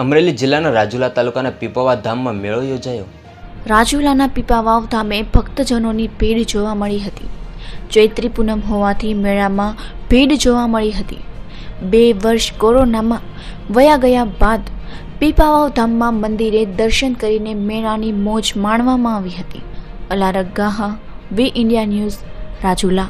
અમરેલી જિલ્લાના રાજુલા તાલુકાના પીપવા ધામમાં મેળો યોજાયો. રાજુલાના પીપાવાવ ધામે ભક્તજનોની ભીડ જોવા મળી હતી. ચૈત્રી પૂનમ હોવાથી મેળામાં ભીડ જોવા મળી હતી. બે વર્ષ કોરોનામાં વયા ગયા બાદ પીપાવાવ ધામમાં મંદિરે દર્શન કરીને મેળાની મોજ માણવામાં આવી હતી. Alarakh Gaha, V India News, Rajula.